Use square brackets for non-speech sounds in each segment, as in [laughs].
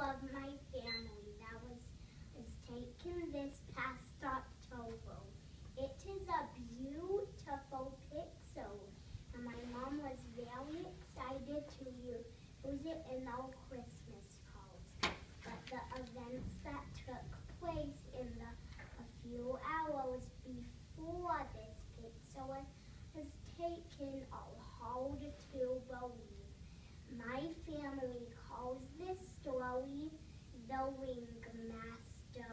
of my family that was, was taken this past October. It is a beautiful pixel, and my mom was very excited to use it in our Christmas cards. But the events that took place in the a few hours before this pixel was, was taken are hard to believe. My family calls this story the Wingmaster.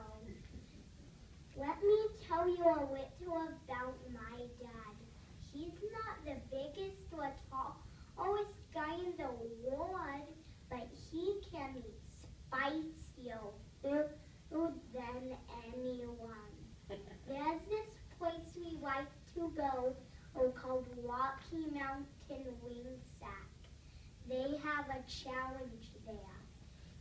Let me tell you a little about my dad. He's not the biggest or tallest guy in the world, but he can eat spicier food than anyone. [laughs] There's this place we like to go oh, called Rocky Mountain Wing Shack. They have a challenge there.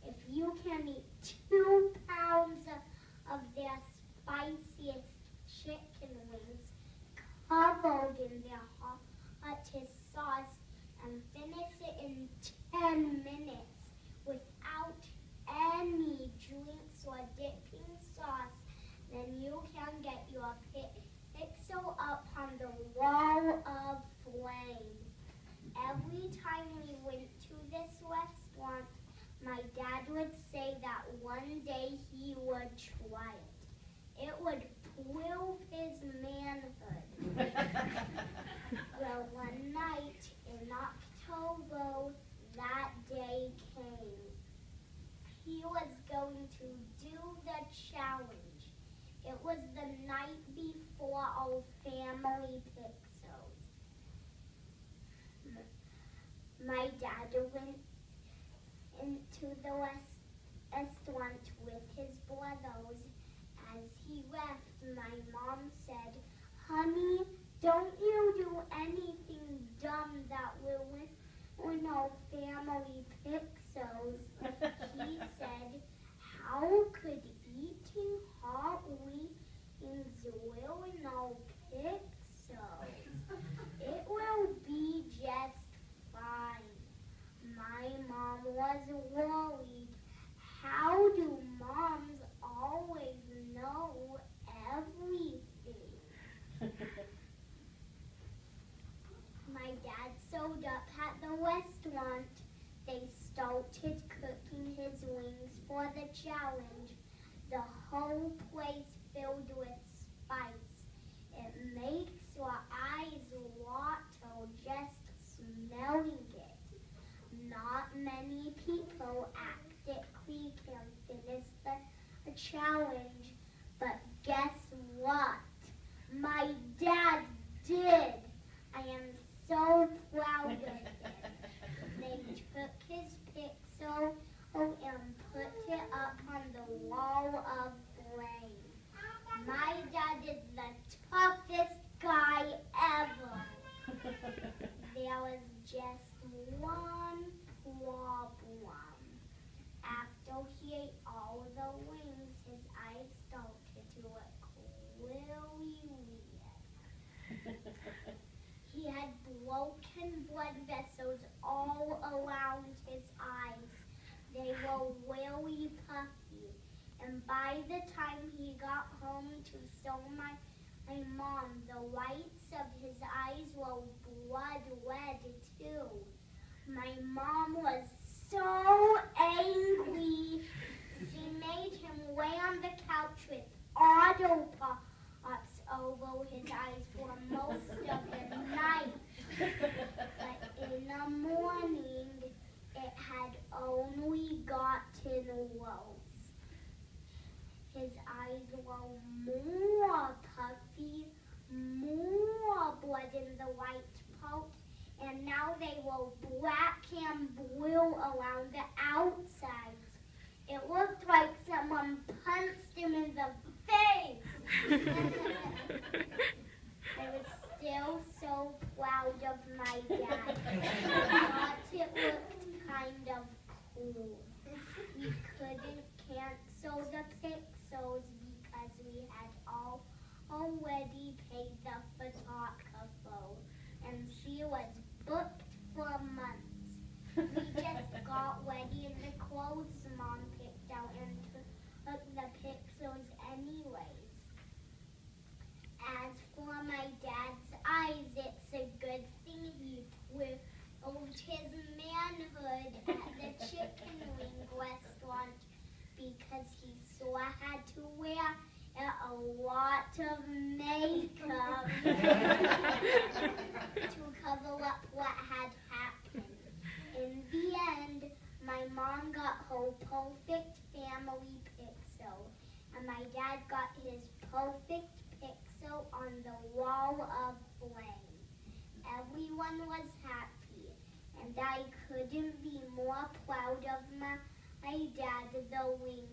If you can eat two pounds of, their spiciest chicken wings covered in their hottest sauce and finish it in 10 minutes without any drinks or dipping sauce, then you can get your pixel up on the wall of flame. Every time we went to this restaurant, my dad would say that one day he would try it. It would prove his manhood. well, one night in October, that day came. He was going to do the challenge. It was the night before our family pixels. My dad went into the west, restaurant with his brothers. As he left, my mom said, Honey, don't you do anything dumb that will win our family pixels. he said, how could eating hot wings ruin our pixels? It will be just fine. My mom was worried. How do moms always know everything? [laughs] My dad showed up at the restaurant. They started cooking his wings for the challenge. The whole place filled with spice. It makes your eyes water just smelling many people actively finish the, the challenge, but guess what? My dad did. I am so proud of him. They took his pixel and put it up on the wall of flame. My dad is the toughest guy ever. there was just one problem. After he ate all the wings, his eyes started to look really weird. He had broken blood vessels all around his eyes. They were really puffy. And by the time he got home to show my, my mom, the whites of his eyes were blood red too. My mom was so angry. She made him lay on the couch with auto pops over his eyes for most of the. But in the morning, it had only gotten worse. His eyes were more puffy, more blood in the white part, and now they were black and blue around the outsides. It looked like someone punched him in the face. [laughs] I was still so already paid the photographer, and she was booked for months. We [laughs] just got ready, and the clothes mom picked out and took the pictures anyways. As for my dad's eyes, it's a good thing he proved his manhood at the [laughs] chicken wing restaurant because he saw I had lot of makeup [laughs] to cover up what had happened. In the end, my mom got her perfect family pixel, and my dad got his perfect pixel on the wall of flame. Everyone was happy, and I couldn't be more proud of my, my dad, the wing